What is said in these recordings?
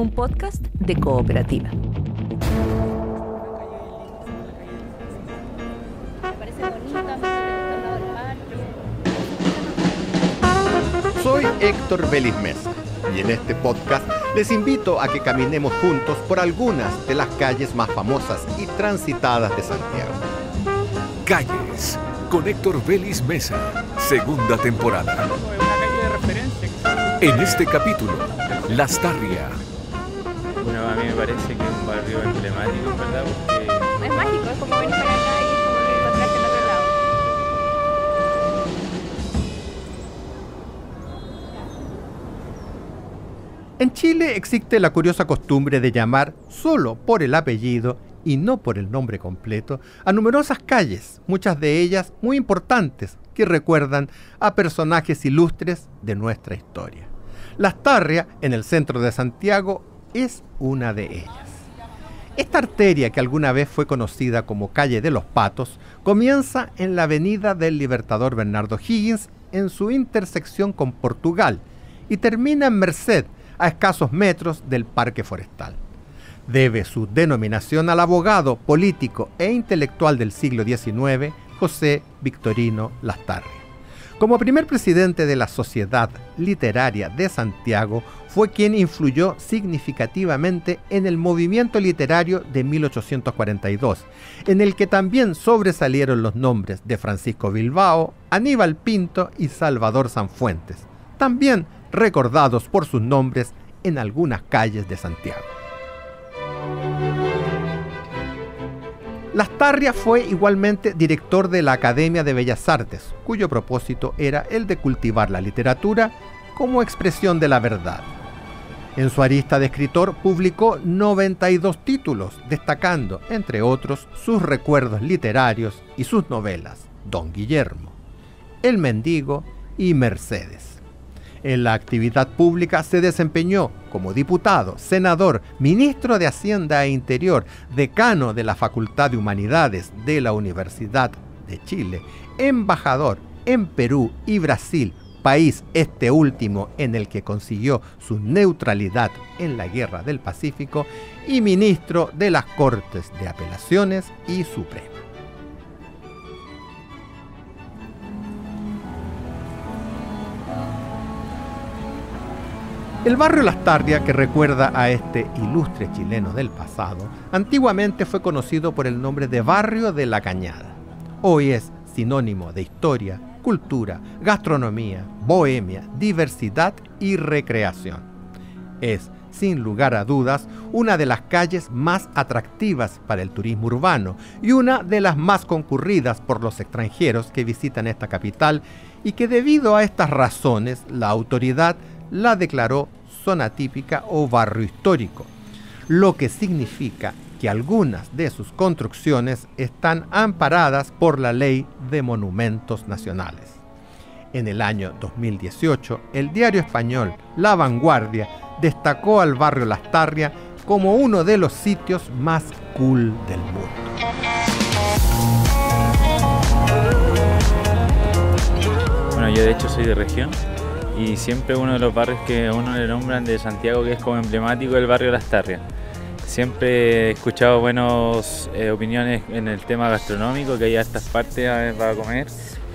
un podcast de cooperativa. Soy Héctor Belis Mesa y en este podcast les invito a que caminemos juntos por algunas de las calles más famosas y transitadas de Santiago. Calles con Héctor Belis Mesa, segunda temporada. En este capítulo, Las Tarria. Parece que es un barrio emblemático, ¿verdad? Porque Es mágico, es como venir para acá y como que encontrarte en otro lado. En Chile existe la curiosa costumbre de llamar solo por el apellido y no por el nombre completo a numerosas calles, muchas de ellas muy importantes, que recuerdan a personajes ilustres de nuestra historia. Las Tarria, en el centro de Santiago, es una de ellas. Esta arteria, que alguna vez fue conocida como Calle de los Patos, comienza en la avenida del Libertador Bernardo Higgins en su intersección con Portugal y termina en Merced, a escasos metros del Parque Forestal. Debe su denominación al abogado, político e intelectual del siglo XIX, José Victorino Lastarria. Como primer presidente de la Sociedad Literaria de Santiago, fue quien influyó significativamente en el movimiento literario de 1842, en el que también sobresalieron los nombres de Francisco Bilbao, Aníbal Pinto y Salvador Sanfuentes, también recordados por sus nombres en algunas calles de Santiago. Lastarria fue igualmente director de la Academia de Bellas Artes, cuyo propósito era el de cultivar la literatura como expresión de la verdad. En su arista de escritor publicó 92 títulos, destacando, entre otros, sus recuerdos literarios y sus novelas, Don Guillermo, El Mendigo y Mercedes. En la actividad pública se desempeñó como diputado, senador, ministro de Hacienda e Interior, decano de la Facultad de Humanidades de la Universidad de Chile, embajador en Perú y Brasil, país este último en el que consiguió su neutralidad en la Guerra del Pacífico, y ministro de las Cortes de Apelaciones y Suprema. El barrio Lastarria, que recuerda a este ilustre chileno del pasado, antiguamente fue conocido por el nombre de Barrio de la Cañada. Hoy es sinónimo de historia, cultura, gastronomía, bohemia, diversidad y recreación. Es, sin lugar a dudas, una de las calles más atractivas para el turismo urbano y una de las más concurridas por los extranjeros que visitan esta capital y que debido a estas razones la autoridad la declaró zona típica o barrio histórico, lo que significa que algunas de sus construcciones están amparadas por la Ley de Monumentos Nacionales. En el año 2018, el diario español La Vanguardia destacó al barrio Lastarria como uno de los sitios más cool del mundo. Bueno, yo de hecho soy de región y siempre uno de los barrios que a uno le nombran de Santiago que es como emblemático el barrio Las Tarrias. Siempre he escuchado buenas eh, opiniones en el tema gastronómico, que hay estas partes a- para comer.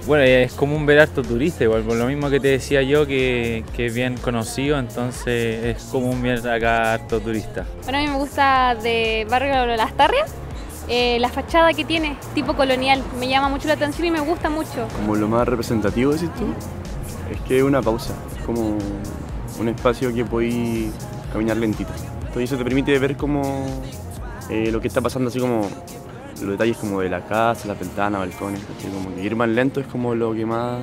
Bueno, es común ver harto turista, igual por lo mismo que te decía yo, que, que es bien conocido, entonces es común ver acá harto turista. Bueno, a mí me gusta de Barrio Las Tarrias, eh, la fachada que tiene, tipo colonial, me llama mucho la atención y me gusta mucho. Como lo más representativo, decís tú, es que es una pausa, es como un espacio que podéis caminar lentito. Entonces eso te permite ver como eh, lo que está pasando, así como los detalles como de la casa, las ventanas, balcones, ¿cachai? como que ir más lento es como lo que más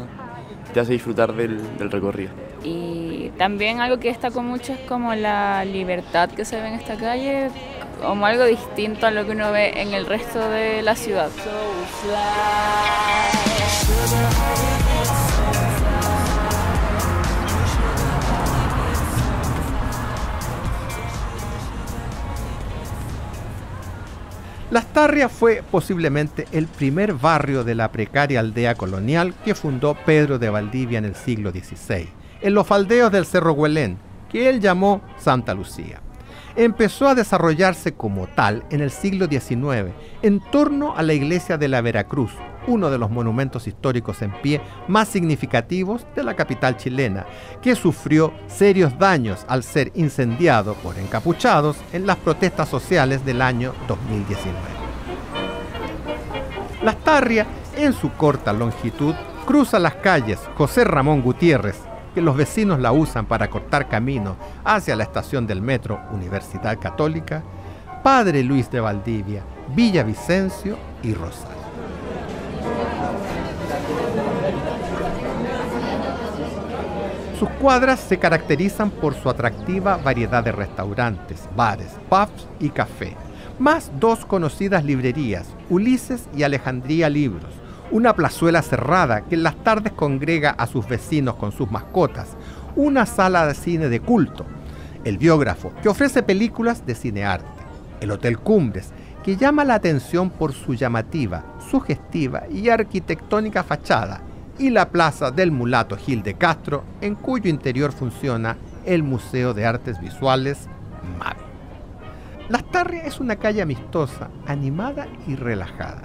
te hace disfrutar del, del recorrido. Y también algo que destaco mucho es como la libertad que se ve en esta calle, como algo distinto a lo que uno ve en el resto de la ciudad. Lastarria fue posiblemente el primer barrio de la precaria aldea colonial que fundó Pedro de Valdivia en el siglo XVI, en los faldeos del Cerro Huelén, que él llamó Santa Lucía. empezó a desarrollarse como tal en el siglo XIX, en torno a la iglesia de la Veracruz, uno de los monumentos históricos en pie más significativos de la capital chilena, que sufrió serios daños al ser incendiado por encapuchados en las protestas sociales del año 2019. La Tarria, en su corta longitud, cruza las calles José Ramón Gutiérrez, que los vecinos la usan para cortar camino hacia la estación del metro Universidad Católica, Padre Luis de Valdivia, Villa Vicencio y Rosal. Sus cuadras se caracterizan por su atractiva variedad de restaurantes, bares, pubs y café, más dos conocidas librerías, Ulises y Alejandría Libros, una plazuela cerrada que en las tardes congrega a sus vecinos con sus mascotas, una sala de cine de culto, el biógrafo que ofrece películas de cinearte, el Hotel Cumbres que llama la atención por su llamativa, sugestiva y arquitectónica fachada, y la Plaza del Mulato Gil de Castro, en cuyo interior funciona el Museo de Artes Visuales MAVI. Las Tarrias es una calle amistosa, animada y relajada.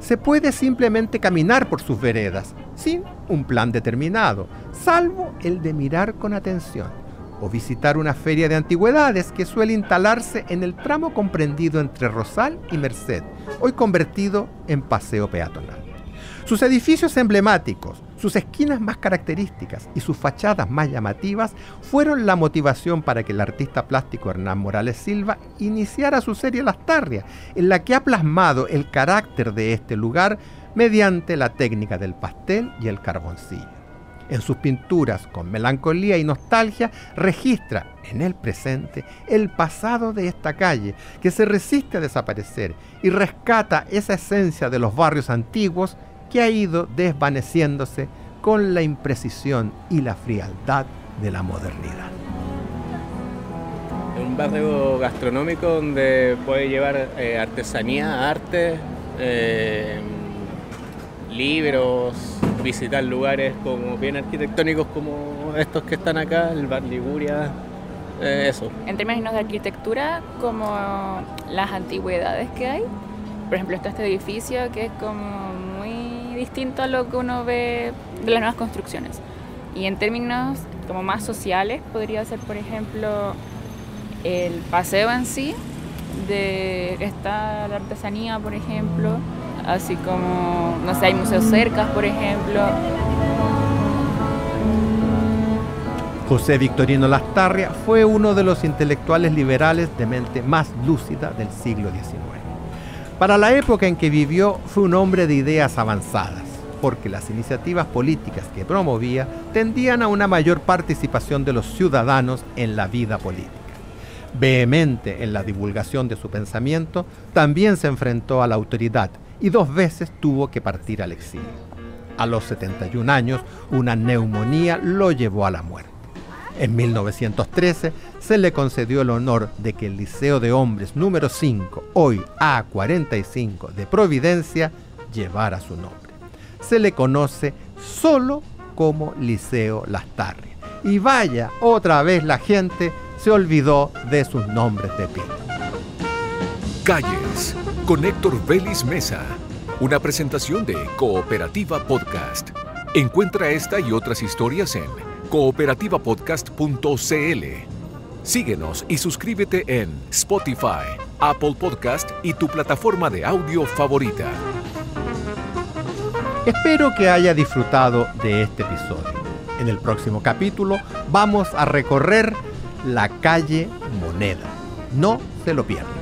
Se puede simplemente caminar por sus veredas, sin un plan determinado, salvo el de mirar con atención o visitar una feria de antigüedades que suele instalarse en el tramo comprendido entre Rosal y Merced, hoy convertido en paseo peatonal. Sus edificios emblemáticos, sus esquinas más características y sus fachadas más llamativas fueron la motivación para que el artista plástico Hernán Morales Silva iniciara su serie Las Tarrias, en la que ha plasmado el carácter de este lugar mediante la técnica del pastel y el carboncillo en sus pinturas con melancolía y nostalgia, registra en el presente el pasado de esta calle que se resiste a desaparecer y rescata esa esencia de los barrios antiguos que ha ido desvaneciéndose con la imprecisión y la frialdad de la modernidad. Un barrio gastronómico donde puede llevar eh, artesanía, arte, eh, libros, visitar lugares como bien arquitectónicos como estos que están acá, el Bar Liguria, eh, eso. En términos de arquitectura, como las antigüedades que hay, por ejemplo está este edificio que es como muy distinto a lo que uno ve de las nuevas construcciones. Y en términos como más sociales podría ser, por ejemplo, el paseo en sí, de está la artesanía, por ejemplo, así como, no sé, hay museos cercas, por ejemplo. José Victorino Lastarria fue uno de los intelectuales liberales de mente más lúcida del siglo XIX. Para la época en que vivió fue un hombre de ideas avanzadas, porque las iniciativas políticas que promovía tendían a una mayor participación de los ciudadanos en la vida política vehemente en la divulgación de su pensamiento, también se enfrentó a la autoridad y dos veces tuvo que partir al exilio. A los 71 años, una neumonía lo llevó a la muerte. En 1913 se le concedió el honor de que el Liceo de Hombres número 5, hoy A45 de Providencia, llevara su nombre. Se le conoce solo como Liceo Las Tarrias. Y vaya, otra vez la gente se olvidó de sus nombres de pie. Calles con Héctor Vélez Mesa. Una presentación de Cooperativa Podcast. Encuentra esta y otras historias en cooperativapodcast.cl. Síguenos y suscríbete en Spotify, Apple Podcast y tu plataforma de audio favorita. Espero que haya disfrutado de este episodio. En el próximo capítulo vamos a recorrer la calle Moneda. No se lo pierdan.